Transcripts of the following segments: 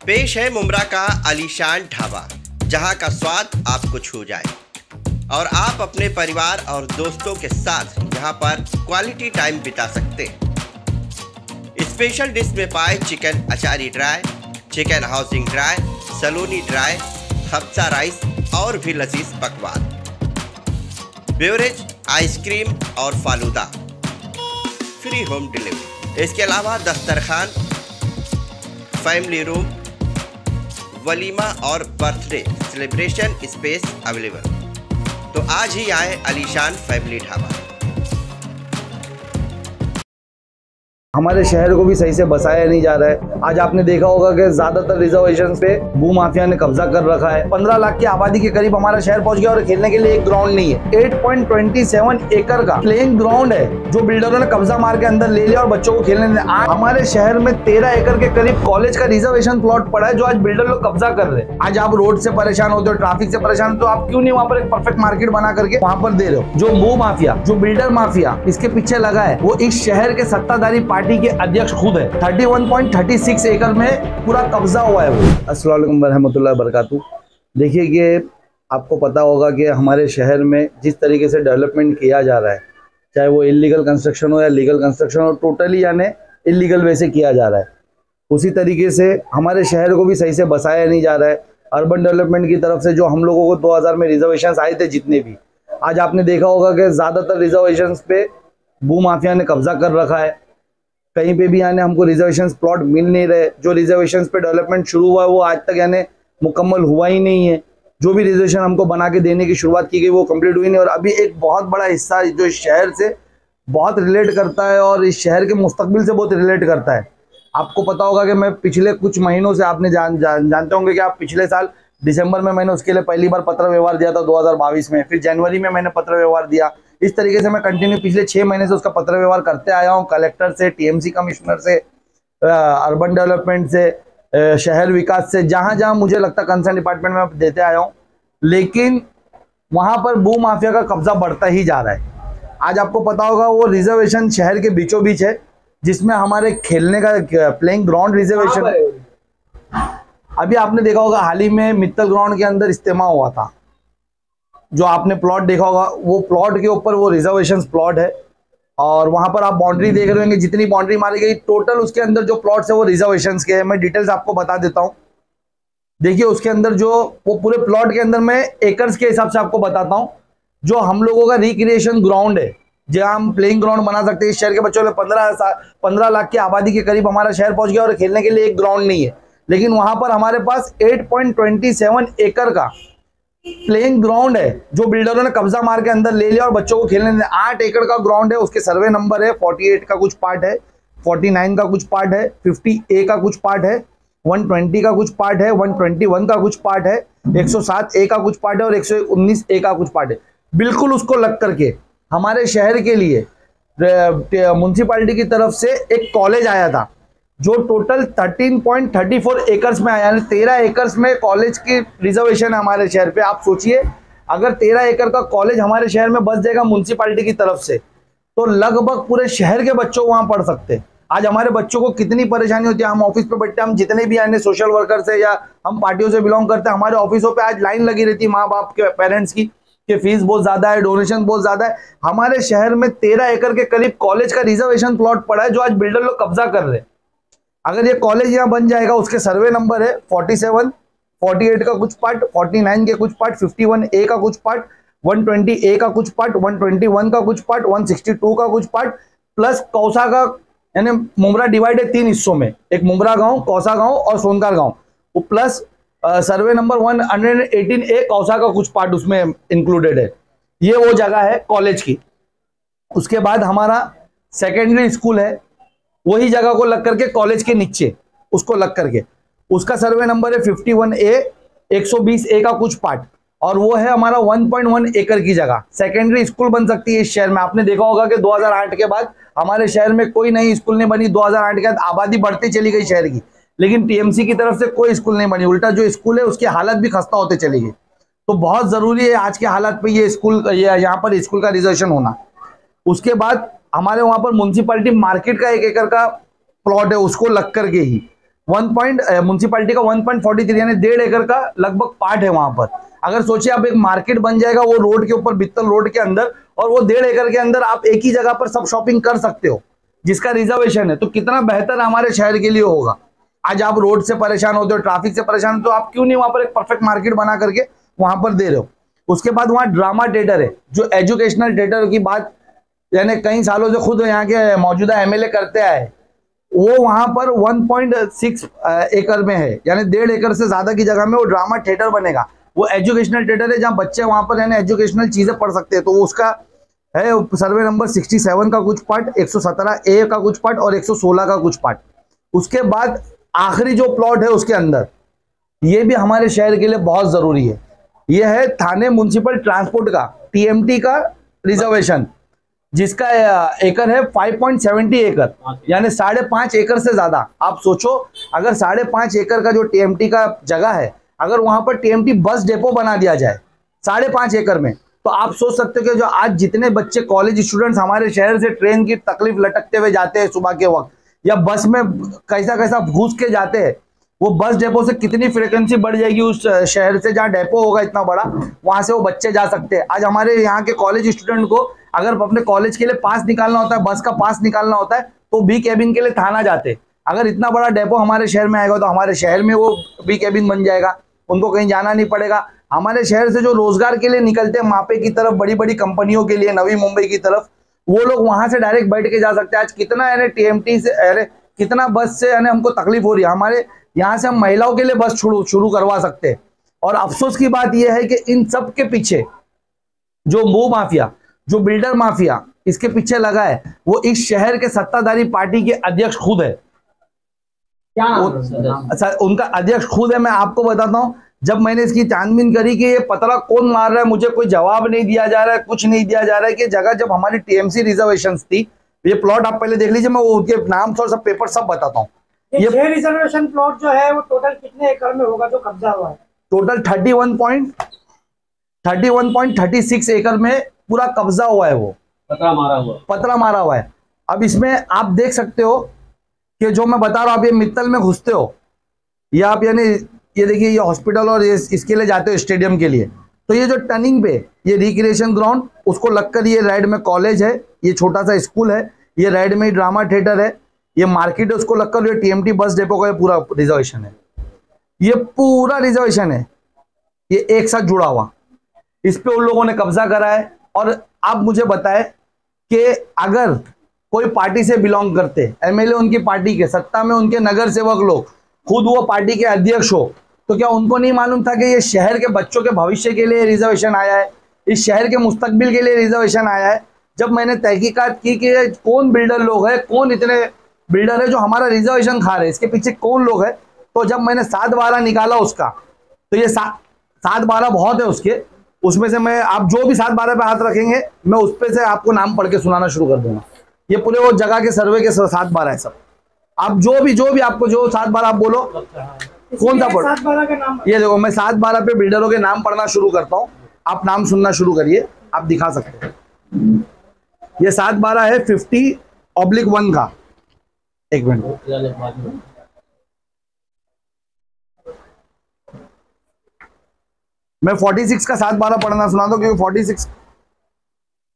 पेश है मुमरा का आलीशान ढाबा, जहाँ का स्वाद आपको छू जाए। और आप अपने परिवार और दोस्तों के साथ यहाँ पर क्वालिटी टाइम बिता सकते हैं। स्पेशल डिश में पाए चिकन अचारी ड्राई चिकन हाउसिंग ड्राई सलोनी ड्राई खपसा राइस और भी लजीज पकवान। बेवरेज आइसक्रीम और फालूदा। फ्री होम डिलीवरी इसके अलावा दस्तरखान फैमिली रूम वलीमा और बर्थडे सेलिब्रेशन स्पेस अवेलेबल। तो आज ही आए अलीशान फैमिली ढाबा। हमारे शहर को भी सही से बसाया नहीं जा रहा है। आज आपने देखा होगा कि ज़्यादातर रिजर्वेशन पे भू माफिया ने कब्जा कर रखा है। पंद्रह लाख की आबादी के करीब हमारा शहर पहुँच गया और खेलने के लिए एक ग्राउंड नहीं है। 8.27 एकड़ का प्लेइंग ग्राउंड है, जो बिल्डरों ने कब्जा मार के अंदर ले लिया और बच्चों को खेलने आज हमारे शहर में तेरह एकड़ के करीब कॉलेज का रिजर्वेशन प्लॉट पड़ा है, जो आज बिल्डर लोग कब्जा कर रहे हैं। आज आप रोड से परेशान होते हो ट्रैफ़िक से परेशान तो आप क्यों नहीं वहाँ पर एक परफेक्ट मार्केट बना करके वहाँ पर दे रहे हो? जो भू माफिया, जो बिल्डर माफिया, इसके पीछे लगा है, वो इस शहर के सत्ताधारी पार्टी के अध्यक्ष खुद है। 31.36 एकड़ में पूरा कब्जा हुआ है वो। अस्सलाम वरहमतुल्लाह बरकातू देखिए कि आपको पता होगा कि हमारे शहर में जिस तरीके से डेवलपमेंट किया जा रहा है, चाहे वो इलीगल कंस्ट्रक्शन हो या लीगल कंस्ट्रक्शन हो टोटली यानी इलीगल वे से किया जा रहा है। उसी तरीके से हमारे शहर को भी सही से बसाया नहीं जा रहा है। अर्बन डेवलपमेंट की तरफ़ से जो हम लोगों को 2000 में रिजर्वेशन आए थे जितने भी, आज आपने देखा होगा कि ज़्यादातर रिजर्वेशन पे भू माफिया ने कब्जा कर रखा है। कहीं पे भी यानी हमको रिजर्वेशन प्लॉट मिल नहीं रहे। जो रिजर्वेशन पे डेवलपमेंट शुरू हुआ है वो आज तक यानी मुकम्मल हुआ ही नहीं है। जो भी रिजर्वेशन हमको बना के देने की शुरुआत की गई वो कंप्लीट हुई नहीं। और अभी एक बहुत बड़ा हिस्सा जो इस शहर से बहुत रिलेट करता है और इस शहर के मुस्तबिल से बहुत रिलेट करता है। आपको पता होगा कि मैं पिछले कुछ महीनों से आपने जान, जान जानते होंगे कि आप पिछले साल दिसंबर में मैंने उसके लिए पहली बार पत्र व्यवहार दिया था 2022 में। फिर जनवरी में मैंने पत्र व्यवहार दिया। इस तरीके से मैं कंटिन्यू पिछले छः महीने से उसका पत्र व्यवहार करते आया हूँ कलेक्टर से टीएमसी कमिश्नर से अर्बन डेवलपमेंट से शहर विकास से जहाँ जहाँ मुझे लगता कंसर्न डिपार्टमेंट में देते आया हूँ। लेकिन वहाँ पर भू माफिया का कब्जा बढ़ता ही जा रहा है। आज आपको पता होगा वो रिजर्वेशन शहर के बीचों बीच है जिसमें हमारे खेलने का प्लेइंग ग्राउंड रिजर्वेशन अभी आपने देखा होगा हाल ही में मित्तल ग्राउंड के अंदर इस्तेमाल हुआ था। जो आपने प्लॉट देखा होगा, वो प्लॉट के ऊपर वो रिजर्वेशन प्लॉट है। और वहाँ पर आप बाउंड्री देख रहे होंगे, जितनी बाउंड्री मारी गई टोटल उसके अंदर जो प्लॉट्स है वो रिजर्वेशन के हैं। मैं डिटेल्स आपको बता देता हूँ। देखिए, उसके अंदर जो, वो पूरे प्लॉट के अंदर मैं एकर्स के हिसाब से आपको बताता हूँ। जो हम लोगों का रिक्रिएशन ग्राउंड है, जहाँ हम प्लेइंग ग्राउंड बना सकते हैं। इस शहर के बच्चों में पंद्रह पंद्रह लाख की आबादी के करीब हमारा शहर पहुँच गया और खेलने के लिए एक ग्राउंड नहीं है। लेकिन वहाँ पर हमारे पास 8.27 एकड़ का प्लेइंग ग्राउंड है, जो बिल्डरों ने कब्जा मार के अंदर ले लिया और बच्चों को खेलने आठ एकड़ का ग्राउंड है, उसके सर्वे नंबर है 48 का कुछ पार्ट है 49 का कुछ पार्ट है 50 ए का कुछ पार्ट है 120 का कुछ पार्ट है 121 का कुछ पार्ट है 107 ए का कुछ पार्ट है और 119 ए का कुछ पार्ट है। बिल्कुल उसको लग करके, हमारे शहर के लिए म्यूनसिपालिटी की तरफ़ से एक कॉलेज आया था। जो टोटल 13.34 एकर्स में आया यानी तेरह एकर्स में कॉलेज की रिजर्वेशन है हमारे शहर पे, आप सोचिए, अगर तेरह एकड़ का कॉलेज हमारे शहर में बस जाएगा म्यूनसिपालिटी की तरफ़ से तो लगभग पूरे शहर के बच्चों वहाँ पढ़ सकते हैं। आज हमारे बच्चों को कितनी परेशानी होती है, हम ऑफ़िस पे बैठते हैं, हम जितने भी आने सोशल वर्कर से या हम पार्टियों से बिलोंग करते हैं, हमारे ऑफिसों पे आज लाइन लगी रहती है माँ बाप के पेरेंट्स की, कि फ़ीस बहुत ज़्यादा है डोनेशन बहुत ज़्यादा है। हमारे शहर में तेरह एकड़ के करीब कॉलेज का रिजर्वेशन प्लॉट पड़ा है, जो आज बिल्डर लोग कब्जा कर रहे हैं। अगर ये कॉलेज यहाँ बन जाएगा उसके सर्वे नंबर है 47, 48 का कुछ पार्ट 49 के कुछ पार्ट 51 ए का कुछ पार्ट 120 ए का कुछ पार्ट 121 का कुछ पार्ट 162 का कुछ पार्ट प्लस कौसा का यानी मुमरा डिवाइड है तीन हिस्सों में एक मुमरा गाँव कौसा गाँव और सोनकार गाँव। प्लस सर्वे नंबर 118 ए कौसा का कुछ पार्ट उसमें इंक्लूडेड है। ये वो जगह है कॉलेज की। उसके बाद हमारा सेकेंडरी स्कूल है वही जगह को लग करके कॉलेज के नीचे, उसको लग करके। उसका सर्वे नंबर है 51 ए 120 ए का कुछ पार्ट और वो है हमारा 1.1 एकड़ की जगह। सेकेंडरी स्कूल बन सकती है इस शहर में। आपने देखा होगा कि 2008 के बाद हमारे शहर में कोई नई स्कूल नहीं बनी। 2008 के बाद आबादी बढ़ती चली गई शहर की। लेकिन टीएमसी की तरफ़ से कोई स्कूल नहीं बनी। उल्टा जो स्कूल है, उसकी हालत भी खस्ता होते चली गई। तो बहुत ज़रूरी है आज के हालात पे ये स्कूल यहाँ पर स्कूल का रिजर्वेशन होना। उसके बाद हमारे वहाँ पर म्यूनसिपालिटी मार्केट का एक एकड़ का प्लॉट है, उसको लग करके ही। वन पॉइंट म्यूनसिपालिटी का वन पॉइंट फोर्टी थ्री यानी डेढ़ एकड़ का लगभग पार्ट है वहाँ पर। अगर सोचिए आप एक मार्केट बन जाएगा, वो रोड के ऊपर, बित्तल रोड के अंदर, और वो डेढ़ एकड़ के अंदर आप एक ही जगह पर सब शॉपिंग कर सकते हो, जिसका रिजर्वेशन है तो कितना बेहतर हमारे शहर के लिए होगा। आज आप रोड से परेशान होते हो ट्रैफ़िक से परेशान होते हो आप क्यों नहीं वहाँ पर एक परफेक्ट मार्केट बना करके वहाँ पर दे रहे हो? उसके बाद वहाँ ड्रामा थिएटर है, जो एजुकेशनल थिएटर की बात यानी कई सालों से खुद यहाँ के मौजूदा एमएलए करते आए, वो वहाँ पर 1.6 एकड़ में है। यानी डेढ़ एकड़ से ज़्यादा की जगह में वो ड्रामा थिएटर बनेगा। वो एजुकेशनल थिएटर है, जहाँ बच्चे वहाँ पर यानी एजुकेशनल चीज़ें पढ़ सकते हैं। तो उसका है सर्वे नंबर 67 का कुछ पार्ट 117 ए का कुछ पार्ट और 116 का कुछ पार्ट उसके बाद आखिरी जो प्लॉट है उसके अंदर, ये भी हमारे शहर के लिए बहुत ज़रूरी है। ये है थाने म्यूनसिपल ट्रांसपोर्ट का टीएमटी का रिजर्वेशन जिसका एकड़ है 5.70 एकड़। यानी साढ़े पाँच एकड़ से ज़्यादा। आप सोचो, अगर साढ़े पाँच एकड़ का जो टीएमटी का जगह है, अगर वहाँ पर टीएमटी बस डेपो बना दिया जाए, साढ़े पाँच एकड़ में तो आप सोच सकते हो कि जो आज जितने बच्चे कॉलेज स्टूडेंट्स हमारे शहर से ट्रेन की तकलीफ़ लटकते हुए जाते हैं सुबह के वक्त, या बस में कैसा कैसा घुस के जाते हैं, वो बस डेपो से कितनी फ्रिक्वेंसी बढ़ जाएगी उस शहर से जहाँ डेपो होगा इतना बड़ा, वहाँ से वो बच्चे जा सकते हैं। आज हमारे यहाँ के कॉलेज स्टूडेंट को अगर अपने कॉलेज के लिए पास निकालना होता है बस का पास निकालना होता है तो बी कैबिन के लिए थाना जाते। अगर इतना बड़ा डेपो हमारे शहर में आएगा तो हमारे शहर में वो बी कैबिन बन जाएगा। उनको कहीं जाना नहीं पड़ेगा। हमारे शहर से जो रोज़गार के लिए निकलते हैं, मापे की तरफ़ बड़ी बड़ी कंपनियों के लिए, नवी मुंबई की तरफ़, वो लोग वहाँ से डायरेक्ट बैठ के जा सकते हैं। आज कितना, यानी टीएमटी से अरे कितना बस से, यानी हमको तकलीफ़ हो रही है। हमारे यहाँ से हम महिलाओं के लिए बस शुरू शुरू करवा सकते हैं। और अफसोस की बात यह है कि इन सब के पीछे जो मो माफिया जो बिल्डर माफिया इसके पीछे लगा है वो इस शहर के सत्ताधारी पार्टी के अध्यक्ष खुद है। क्या अच्छा उनका अध्यक्ष खुद है मैं आपको बताता हूँ। जब मैंने इसकी छानबीन करी कि ये पतला कौन मार रहा है मुझे कोई जवाब नहीं दिया जा रहा है कुछ नहीं दिया जा रहा है कि जगह जब हमारी टीएमसी रिजर्वेशन थी ये प्लॉट आप पहले देख लीजिए मैं उनके नाम और सब पेपर सब बताता हूँ। ये रिजर्वेशन प्लॉट जो है वो टोटल कितने एकड़ में होगा जो कब्जा हुआ है? Total thirty one point thirty one point thirty six एकड़ में पूरा कब्जा हुआ है वो। पतरा मारा हुआ। पतरा मारा हुआ है। अब इसमें आप देख सकते हो कि जो मैं बता रहा हूँ आप ये मित्तल में घुसते हो। या आप यानी ये देखिए ये हॉस्पिटल और ये इसके लिए जाते हो स्टेडियम के लिए। तो ये जो टर्निंग पे ये रिक्रिएशन ग्राउंड उसको लगकर ये राइड में कॉलेज है ये छोटा सा स्कूल है ये राइड में ड्रामा थिएटर है ये मार्केट है उसको लगकर ये टीएमटी बस डेपो का पूरा रिजर्वेशन है। ये पूरा रिजर्वेशन है। ये एक साथ जुड़ा हुआ। इस पे उन लोगों ने कब्जा करा है। और आप मुझे बताए कि अगर कोई पार्टी से बिलोंग करते, एमएलए उनकी पार्टी के, सत्ता में उनके नगर सेवक लोग, खुद वो पार्टी के अध्यक्ष हो तो क्या उनको नहीं मालूम था कि ये शहर के बच्चों के भविष्य के लिए रिजर्वेशन आया है? इस शहर के मुस्तकबिल के लिए रिजर्वेशन आया है? जब मैंने तहकीकात की कि कौन बिल्डर लोग है, कौन इतने बिल्डर है जो हमारा रिजर्वेशन खा रहे हैं, इसके पीछे कौन लोग है? तो जब मैंने सात बारह निकाला उसका तो ये सात सात बारह बहुत है उसके उसमें से मैं आप जो भी सात बारह पे हाथ रखेंगे मैं उस पर से आपको नाम पढ़ के सुनाना शुरू कर दूँगा। ये पूरे वो जगह के सर्वे के सात बारह है सब। आप जो भी जो भी आपको जो सात बार आप बोलो कौन सा पढ़? सात बारह का नाम ये देखो मैं सात बारह पे बिल्डरों के नाम पढ़ना शुरू करता हूँ। आप नाम सुनना शुरू करिए आप दिखा सकते हैं। ये सात बारह है फिफ्टी ऑब्लिक वन का। एक मिनट। मैं 46 का सात बारह पढ़ना सुना दो क्योंकि 46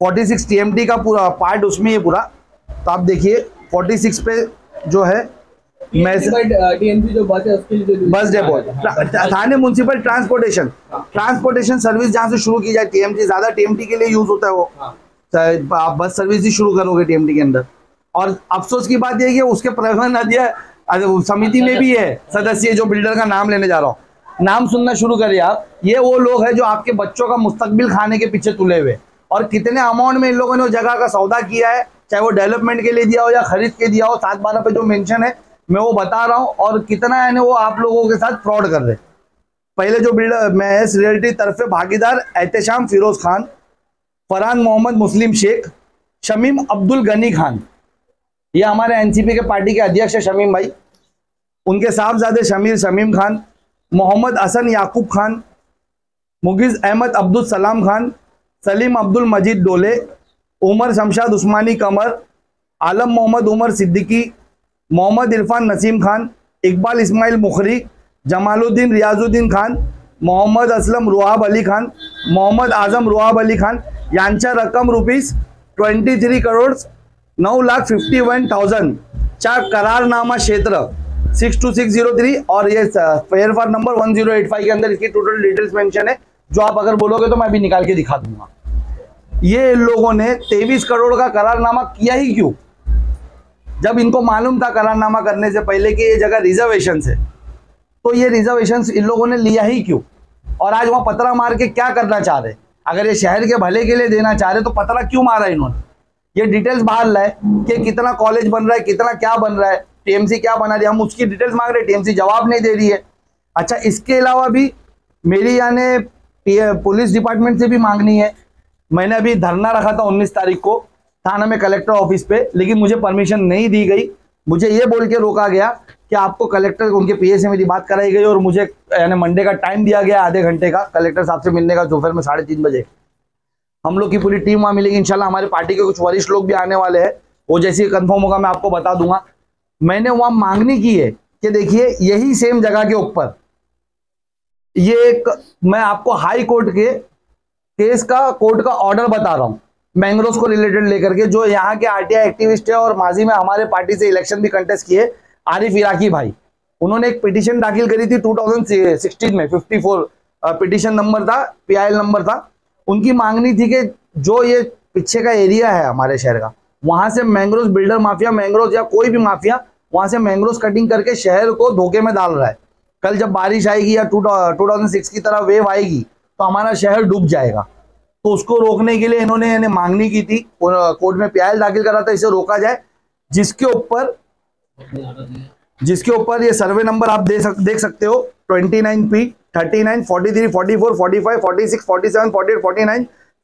46 टीएमटी का पूरा पार्ट उसमें ही पूरा। तो आप देखिए 46 पे जो है bus depot Thane municipal transportation transportation service जहाँ से शुरू की जाए टीएमटी ज़्यादा टीएमटी के लिए यूज़ होता है वो। आप बस सर्विस ही शुरू करोगे टीएमटी के अंदर। और अफसोस की बात यह है कि उसके प्रबंधन अधिया समिति में भी है सदस्य जो बिल्डर का नाम लेने जा रहा हूँ। नाम सुनना शुरू करिए आप। ये वो लोग हैं जो आपके बच्चों का मुस्तकबिल खाने के पीछे तुले हुए। और कितने अमाउंट में इन लोगों ने जगह का सौदा किया है, चाहे वो डेवलपमेंट के लिए दिया हो या खरीद के दिया हो, सात बारह पे जो मेंशन है, मैं वो बता रहा हूँ। और कितना है वो आप लोगों के साथ फ्रॉड कर रहे पहले जो बिल्डर महस रियल्टी तरफे भागीदार एहतशाम फिरोज खान, फरहान मोहम्मद मुस्लिम शेख, शमीम अब्दुल गनी खान। ये हमारे एनसीपी के पार्टी के अध्यक्ष है शमीम भाई। उनके साहबजादे शमीर, शमीम खान। मोहम्मद हसन याकूब खान, मुगिज अहमद अब्दुल सलाम खान, सलीम अब्दुल मजीद डोले, उमर शमशाद उस्मानी कमर, आलम मोहम्मद उमर सिद्दीकी, मोहम्मद इरफान नसीम खान, इकबाल इस्माइल मुखरी, जमालुद्दीन रियाजुद्दीन खान, मोहम्मद असलम रुहाब अली खान, मोहम्मद आझम रुहाब अली खान, यांच्या रक्कम रुपीज़ ट्वेंटी थ्री करोड नौ लाख फिफ्टी वन थाउजंड चा करारनामा क्षेत्र. Six two six zero three और ये fair number one zero eight five के अंदर इसकी टोटल डिटेल्स मेंशन है, जो आप अगर बोलोगे तो मैं भी निकाल के दिखा दूँगा। ये इन लोगों ने तेईस करोड़ का करारनामा किया ही क्यों? जब इनको मालूम था करारनामा करने से पहले कि ये जगह रिजर्वेशन है तो ये रिजर्वेशन इन लोगों ने लिया ही क्यों? और आज वहाँ पतरा मार के क्या करना चाह रहे अगर ये शहर के भले के लिए देना चाह रहे तो पतरा क्यों मारा इन्होंने? ये डिटेल्स बाहर लाए कि कितना कॉलेज बन रहा है, कितना क्या बन रहा है टीएमसी क्या बना रही है? हम उसकी डिटेल्स मांग रहे हैं, टीएमसी जवाब नहीं दे रही है। अच्छा इसके अलावा भी मेरी यानी पुलिस डिपार्टमेंट से भी मांगनी है। मैंने अभी धरना रखा था 19 तारीख को, थाना में कलेक्टर ऑफ़िस पे, लेकिन मुझे परमिशन नहीं दी गई। मुझे ये बोल के रोका गया कि आपको कलेक्टर उनके पीए से मेरी बात कराई गई और मुझे, यानी मंडे का टाइम दिया गया, आधे घंटे का कलेक्टर साहब से मिलने का, दोपहर में साढ़े तीन बजे। हम लोग की पूरी टीम वहाँ मिलेगी, इंशाल्लाह हमारी पार्टी के कुछ वरिष्ठ लोग भी आने वाले हैं। वो जैसे कंफर्म होगा, मैं आपको बता दूँगा। मैंने वहाँ मांगनी की है कि देखिए, यही सेम जगह के ऊपर। ये एक, मैं आपको हाई कोर्ट के केस का कोर्ट का ऑर्डर बता रहा हूँ। मैंग्रोव को रिलेटेड लेकर के, जो यहाँ के आरटीआई एक्टिविस्ट है और माजी में हमारे पार्टी से इलेक्शन भी कंटेस्ट किए, आरिफ इराकी भाई। उन्होंने एक पिटीशन दाखिल करी थी 2016 में 54 पिटीशन नंबर था पीआईएल नंबर था। उनकी मांगनी थी कि जो ये पीछे का एरिया है हमारे शहर का वहाँ से मैंग्रोव बिल्डर माफिया मैंग्रोव या कोई भी माफिया वहाँ से मैंग्रोव कटिंग करके शहर को धोखे में डाल रहा है। कल जब बारिश आएगी या टू की तरह वेव आएगी तो हमारा शहर डूब जाएगा। तो उसको रोकने के लिए इन्होंने इन्हें मांगनी की थी कोर्ट में प्याल दाखिल करा था इसे रोका जाए जिसके ऊपर जिसके ऊपर ये सर्वे नंबर आप दे सक, देख सकते हो 29 पी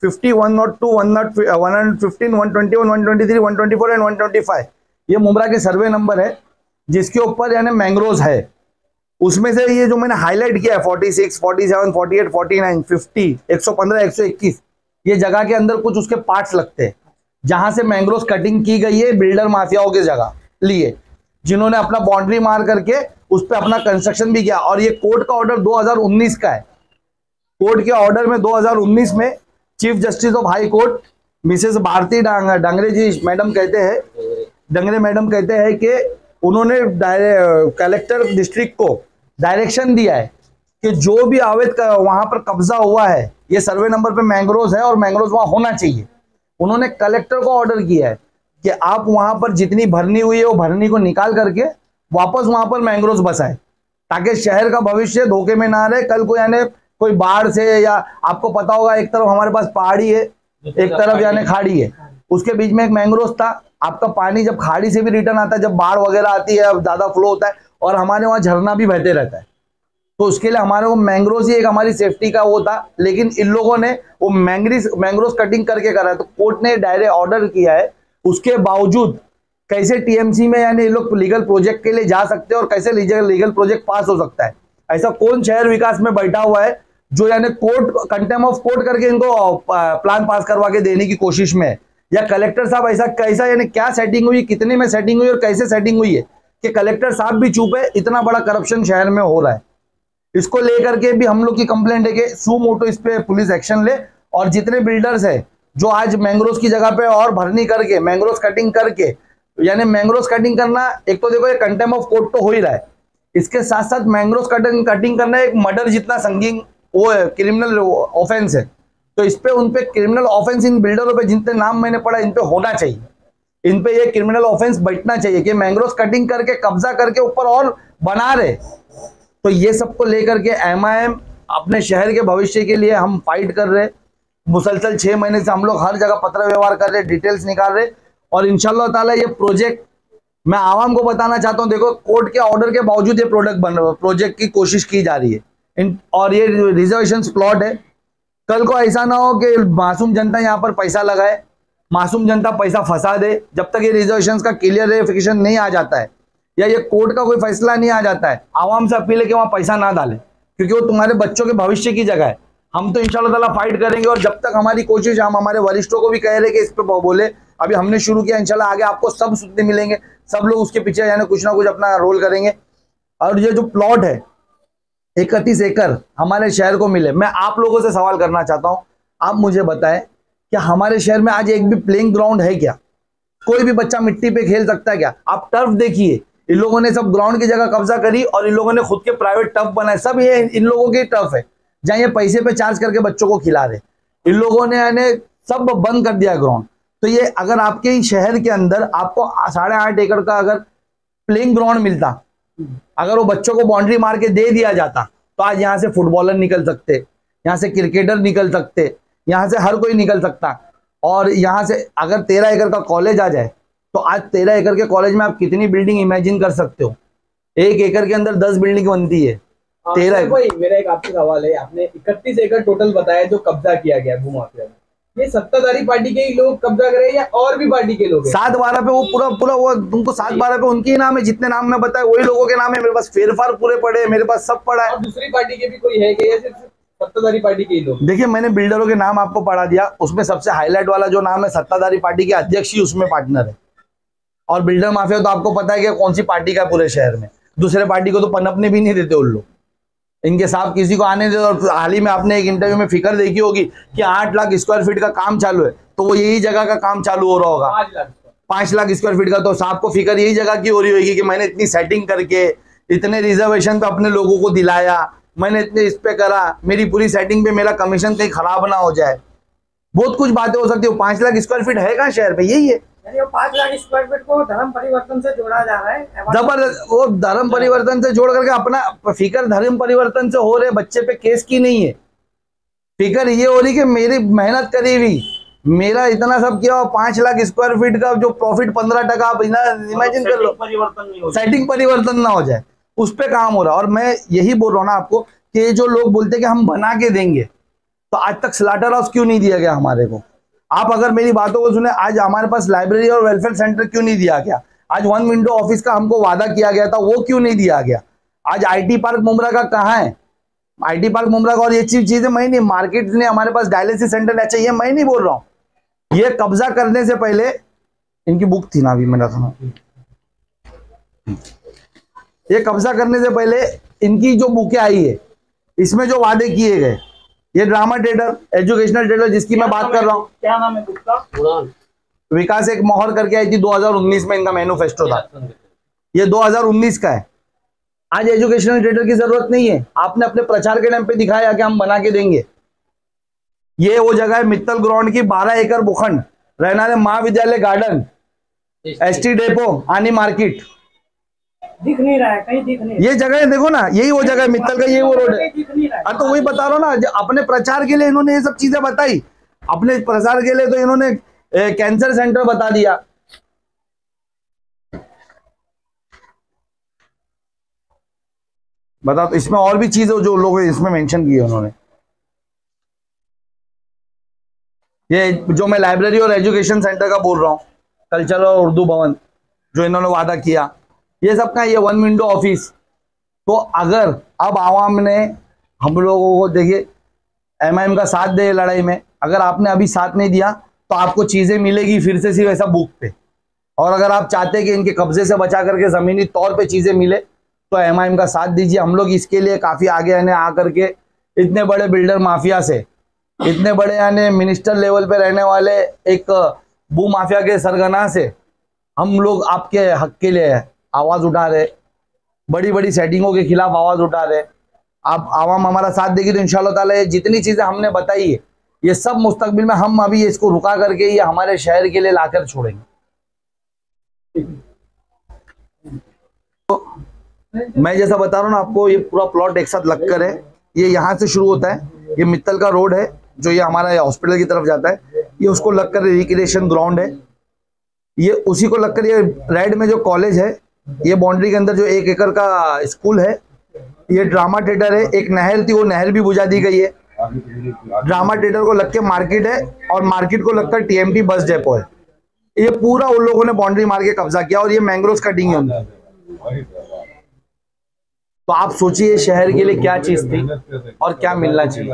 39 43 44 45 46 47 48 49 50 102 115 121 123 124 एंड 125 ये मुमरा के सर्वे नंबर है जिसके ऊपर यानी मैंग्रोव है। उसमें से ये जो मैंने हाईलाइट किया है 46, 47, 48, 49, 50, 115, 121 ये जगह के अंदर कुछ उसके पार्ट्स लगते हैं। जहाँ से मैंग्रोव कटिंग की गई है बिल्डर माफियाओं की जगह लिए जिन्होंने अपना बाउंड्री मार करके उस पर अपना कंस्ट्रक्शन भी किया। और ये कोर्ट का ऑर्डर 2019 का है। कोर्ट के ऑर्डर में 2019 में chief justice of high court Mrs Bharati Dangre ji madam कहते हैं डंगरे मैडम कहते हैं कि उन्होंने कलेक्टर डिस्ट्रिक्ट को डायरेक्शन दिया है कि जो भी अवैध वहाँ पर कब्जा हुआ है, ये सर्वे नंबर पे मैंग्रोव है और मैंग्रोव वहाँ होना चाहिए। उन्होंने कलेक्टर को ऑर्डर किया है कि आप वहाँ पर जितनी भरनी हुई है, वो भरनी को निकाल करके वापस वहाँ पर मैंग्रोव बसाए, ताकि शहर का भविष्य धोखे में ना रहे, कल को यानी कोई बाढ़ से या आपको पता होगा एक तरफ़ हमारे पास पहाड़ी है एक तरफ़ यानी खाड़ी है। उसके बीच में एक मैंग्रोव था। आपका पानी जब खाड़ी से भी रिटर्न आता है जब बाढ़ वगैरह आती है ज़्यादा फ्लो होता है और हमारे वहाँ झरना भी बहते रहता है। तो उसके लिए हमारे को मैंग्रोव ही एक हमारी सेफ्टी का वो था लेकिन इन लोगों ने वो मैंग्रीज मैंग्रोव कटिंग करके करा तो कोर्ट ने डायरेक्ट ऑर्डर किया है उसके बावजूद कैसे टीएमसी में यानी ये लोग लीगल प्रोजेक्ट के लिए जा सकते हैं और कैसे लीगल प्रोजेक्ट पास हो सकता है। ऐसा कौन शहर विकास में बैठा हुआ है जो यानी कोर्ट कंटेम ऑफ़ कोर्ट करके इनको प्लान पास करवा के देने की कोशिश में। है या कलेक्टर साहब ऐसा कैसा, यानी क्या सेटिंग हुई, कितने में सेटिंग हुई और कैसे सेटिंग हुई है? कि कलेक्टर साहब भी चुप है, इतना बड़ा करप्शन शहर में हो रहा है। इसको लेकर के भी हम लोग की कंप्लेंट है कि सू मोटो इस पे पुलिस एक्शन ले और जितने बिल्डर्स है, जो आज मैंग्रोव की जगह पे और भरनी करके मैंग्रोव कटिंग करके, यानी मैंग्रोव कटिंग करना, एक तो देखो ये कंटेम ऑफ़ कोर्ट तो हो ही रहा है। इसके साथ साथ मैंग्रोव कटिंग कटिंग करना एक मर्डर जितना संगीन वो क्रिमिनल ऑफेंस है। तो इस पे उन पे क्रिमिनल ऑफेंस इन बिल्डरों पे जितने नाम मैंने पढ़ा, इन पे होना चाहिए। इन पे ये क्रिमिनल ऑफेंस बैठना चाहिए कि मैंग्रोव कटिंग करके, कब्जा करके ऊपर और बना रहे। तो ये सबको लेकर के एमआईएम अपने शहर के भविष्य के लिए हम फाइट कर रहे। मुसलसल छह महीने से हम लोग हर जगह पत्र व्यवहार कर रहे डिटेल्स निकाल रहे। और इनशाला ताला ये प्रोजेक्ट मैं आवाम को बताना चाहता हूँ, देखो कोर्ट के ऑर्डर के बावजूद ये प्रोडक्ट बन रहा प्रोजेक्ट की कोशिश की जा रही है। इन, और ये रिजर्वेशन प्लॉट है। कल को ऐसा ना हो कि मासूम जनता यहाँ पर पैसा लगाए, मासूम जनता पैसा फंसा दे, जब तक ये रिजर्वेशन का क्लियर नहीं आ जाता है, या ये कोर्ट का कोई फैसला नहीं आ जाता है, आवाम से अपील है कि वहाँ पैसा ना डाले, क्योंकि वो तुम्हारे बच्चों के भविष्य की जगह है। हम तो इंशाल्लाह फाइट करेंगे और जब तक हमारी कोशिश, हम हमारे वरिष्ठों को भी कह रहे कि इस पर बोले, अभी हमने शुरू किया, इंशाल्लाह आगे आपको सब सुनने मिलेंगे, सब लोग उसके पीछे यानी कुछ ना कुछ अपना रोल करेंगे। और ये जो प्लॉट है इकतीस एकड़ हमारे शहर को मिले। मैं आप लोगों से सवाल करना चाहता हूँ। आप मुझे बताएँ कि हमारे शहर में आज एक भी प्लेइंग ग्राउंड है क्या? कोई भी बच्चा मिट्टी पे खेल सकता है क्या? आप टर्फ देखिए। इन लोगों ने सब ग्राउंड की जगह कब्जा करी और इन लोगों ने खुद के प्राइवेट टर्फ बनाए। सब ये इन लोगों के टर्फ है। जहाँ ये पैसे पे चार्ज करके बच्चों को खिला रहे इन लोगों ने यानी सब बंद कर दिया ग्राउंड तो ये अगर आपके शहर के अंदर आपको साढ़े आठ एकड़ का अगर प्लेइंग ग्राउंड मिलता अगर वो बच्चों को बाउंड्री मार के दे दिया जाता तो आज यहाँ से फुटबॉलर निकल सकते यहाँ से क्रिकेटर निकल सकते यहाँ से हर कोई निकल सकता। और यहाँ से अगर तेरह एकड़ का कॉलेज आ जाए तो आज तेरह एकड़ के कॉलेज में आप कितनी बिल्डिंग इमेजिन कर सकते हो? एक एकड़ के अंदर दस बिल्डिंग बनती है। हाँ, तेरह मेरा एक आपसे सवाल है आपने इकतीस एकड़ टोटल बताया जो कब्जा किया गया भू माफिया में। ये सत्ताधारी पार्टी के ही लोग कब्जा करे या और भी पार्टी के लोग सात बारह पे वो पूरा पूरा वो तुमको सात बारह पे उनके ही नाम है जितने नाम मैं बताया वही लोगों के नाम है मेरे पास फेरफार पूरे पड़े हैं मेरे पास सब पड़ा है। दूसरी पार्टी के भी कोई है कि या सिर्फ़ सत्ताधारी पार्टी के ही लोग? देखिए मैंने बिल्डरों के नाम आपको पढ़ा दिया उसमें सबसे हाईलाइट वाला जो नाम है सत्ताधारी पार्टी के अध्यक्ष ही उसमें पार्टनर है। और बिल्डर माफिया तो आपको पता है कि कौन सी पार्टी का पूरे शहर में। दूसरे पार्टी को तो पनपने भी नहीं देते उन लोग। इनके साथ किसी को आने देते और हाल ही में आपने एक इंटरव्यू में फिकर देखी होगी कि आठ लाख स्क्वायर फीट का काम चालू है। तो वो यही जगह का काम चालू हो रहा होगा। पाँच लाख स्क्वायर फीट का तो साहब को फ़िक्र यही जगह की हो रही होगी कि मैंने इतनी सेटिंग करके इतने रिजर्वेशन पे अपने लोगों को दिलाया मैंने इतने इस पे करा मेरी पूरी सेटिंग पे मेरा कमीशन कहीं खराब ना हो जाए। बहुत कुछ बातें हो सकती है। पाँच लाख स्क्वायर फीट है कहाँ शहर पे? यही है। पाँच लाख स्क्वायर फीट को धर्म परिवर्तन से जोड़ा जा रहा है ज़बरदस्त वो धर्म परिवर्तन से जोड़ करके अपना फिकर धर्म परिवर्तन से हो रहे बच्चे पे केस की नहीं है। फिकर ये हो रही कि मेरी मेहनत करी हुई मेरा इतना सब किया और पाँच लाख स्क्वायर फीट का जो प्रॉफिट पंद्रह टका आप इमेजिन कर लो। परिवर्तन सेटिंग परिवर्तन ना हो जाए उस पे काम हो रहा है। और मैं यही बोल रहा हूँ ना आपको कि ये जो लोग बोलते हैं कि हम बना के देंगे तो आज तक स्लाटर हाउस क्यों नहीं दिया गया हमारे को? आप अगर मेरी बातों को सुने, आज हमारे पास लाइब्रेरी और वेलफेयर सेंटर क्यों नहीं दिया गया? आज वन विंडो ऑफ़िस का हमको वादा किया गया था, वो क्यों नहीं दिया गया? आज आईटी पार्क मुमरा का कहाँ है? आईटी पार्क मुमरा का और ये चीज़ चीज़ें, मैं नहीं मार्केट ने हमारे पास डायलिसिस सेंटर अच्छा चाहिए मैं नहीं बोल रहा हूँ। ये कब्जा करने से पहले इनकी बुक थी ना अभी, मैंने सुना। ये कब्जा करने से पहले इनकी जो बुकें आई है, इसमें जो वादे किए गए ये ड्रामा थिएटर एजुकेशनल थिएटर जिसकी मैं बात कर रहा हूँ। क्या नाम है बुक का उड़ान विकास एक मोहर करके आई थी 2019 में इनका मैन्युफेस्टो था। ये 2019 का है। आज एजुकेशनल थिएटर की ज़रूरत नहीं है। आपने अपने प्रचार के टाइम पे दिखाया कि हम बना के देंगे। ये वो जगह है मित्तल ग्राउंड की 12 एकड़ भूखंड। रहना महाविद्यालय गार्डन। एस टी डेपो आनी मार्केट। दिख नहीं रहा है कहीं दिख नहीं ये जगह देखो ना यही वो जगह है मित्तल का यही वो रोड है। है। हाँ तो वही बता रहा हूँ ना अपने प्रचार के लिए इन्होंने ये सब चीज़ें बताई। अपने प्रचार के लिए तो इन्होंने कैंसर सेंटर बता दिया। बता तो इसमें और भी चीज़ें जो लोग इसमें मेंशन की है उन्होंने। ये जो मैं लाइब्रेरी और एजुकेशन सेंटर का बोल रहा हूँ कल्चरल और उर्दू भवन जो इन्होंने वादा किया। ये सब का ये वन विंडो ऑफ़िस तो अगर अब आवाम ने हम लोगों को देखिए एमआईएम का साथ दे लड़ाई में, अगर आपने अभी साथ नहीं दिया तो आपको चीज़ें मिलेगी फिर से सिर्फ़ ऐसा बुक पे। और अगर आप चाहते कि इनके कब्जे से बचा करके जमीनी तौर पे चीज़ें मिले तो एमआईएम का साथ दीजिए। हम लोग इसके लिए काफ़ी आगे आने, आ करके इतने बड़े बिल्डर माफिया से, इतने बड़े यानी मिनिस्टर लेवल पे रहने वाले एक भू माफिया के सरगना से, हम लोग आपके हक के लिए आवाज़ उठा रहे। बड़ी बड़ी सेटिंगों के खिलाफ आवाज़ उठा रहे। आप आवाम हमारा साथ देगी तो ये जितनी चीज़ें हमने बताई है, ये सब मुस्तकबिल में हम अभी इसको रुका करके ये हमारे शहर के लिए लाकर छोड़ेंगे। तो मैं जैसा बता रहा हूँ ना, आपको ये पूरा प्लॉट एक साथ लगकर है। ये यहाँ से शुरू होता है। ये मित्तल का रोड है, जो ये हमारा हॉस्पिटल की तरफ़ जाता है। ये उसको लगकर रिक्रिएशन ग्राउंड है। ये उसी को लगकर ये रेड में जो कॉलेज है ये बाउंड्री के अंदर जो एक एकड़ का स्कूल है, ये ड्रामा थिएटर है, एक नहर थी, वो नहर भी बुझा दी गई है। ड्रामा थिएटर को लग के मार्केट है और मार्केट को लगकर टीएमटी बस डेपो है। ये पूरा उन लोगों ने बाउंड्री मार के कब्जा किया और ये मैंग्रोव कटिंग है तो आप सोचिए शहर के लिए क्या चीज़ थी और क्या मिलना चाहिए।